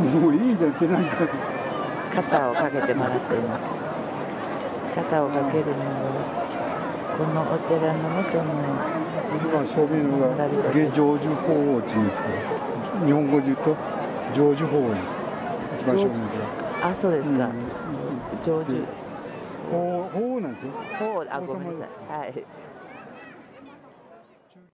もういいだってなんか。肩をかけてもらっています。肩をかけるのはこのお寺の元の今正面のが下成就法王っていうんですけど日本語で言うと成就法王です一番正面であそうですか、うん成就法王なんですよ法王あごめんなさいはい